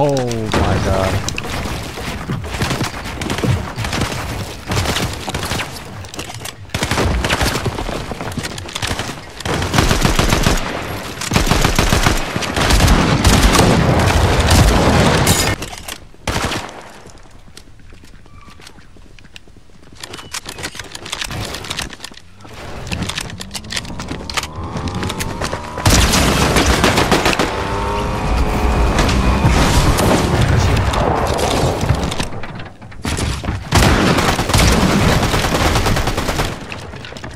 Oh my god.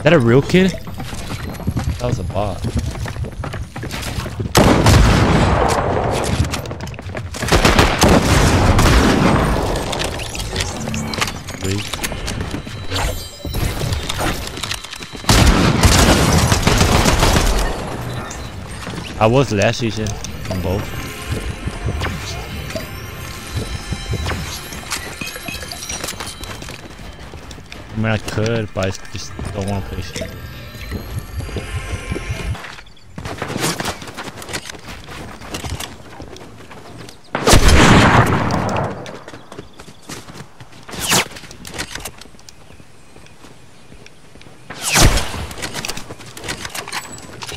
That a real kid? That was a bot. Wait. I was last season on both. Mean, I could, but I just don't want to play shit.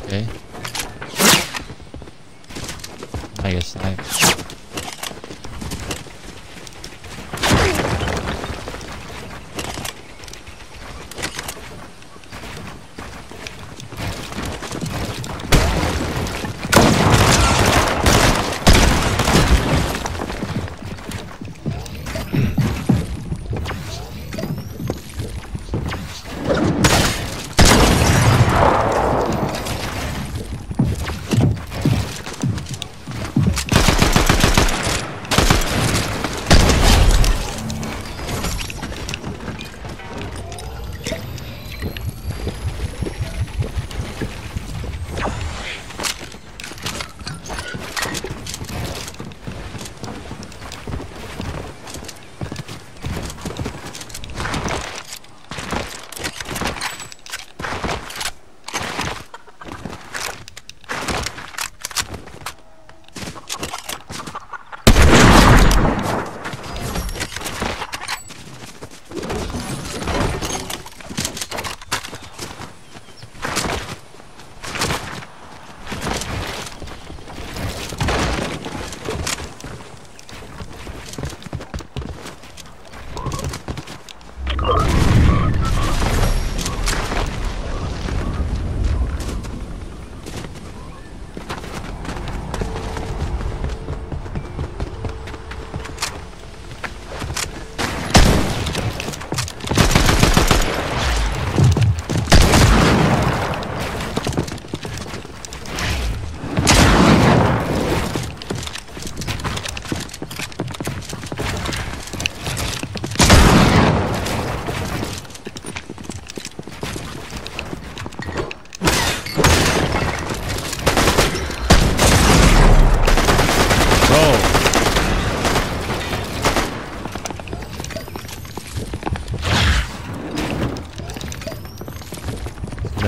Okay. I guess I.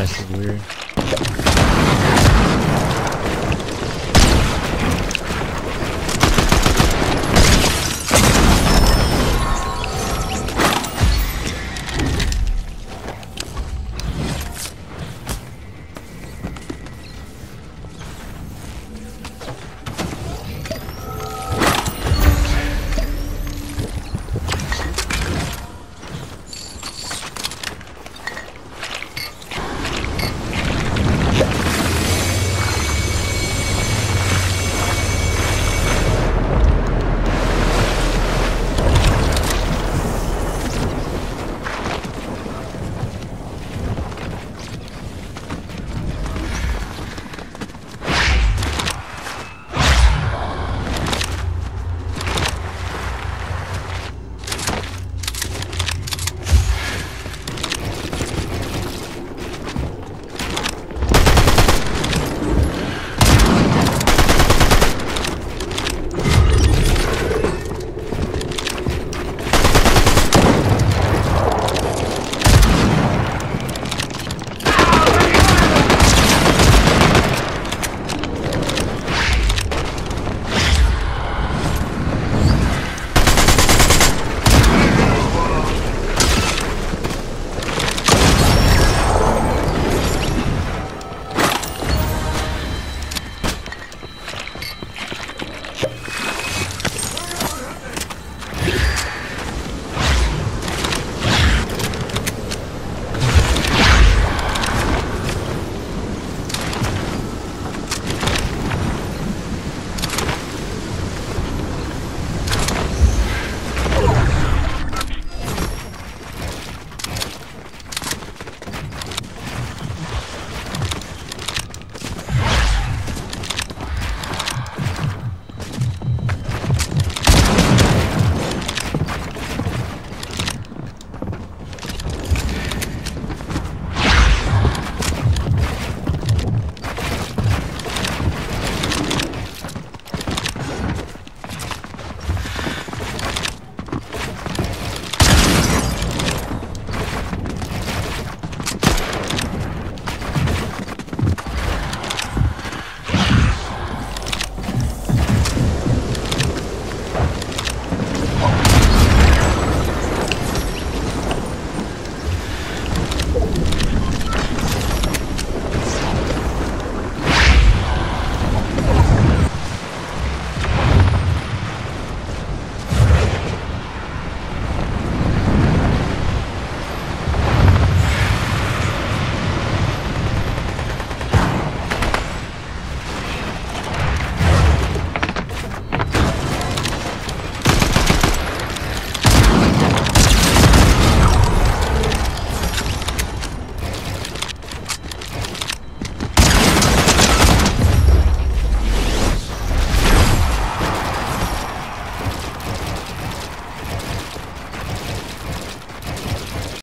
That's weird.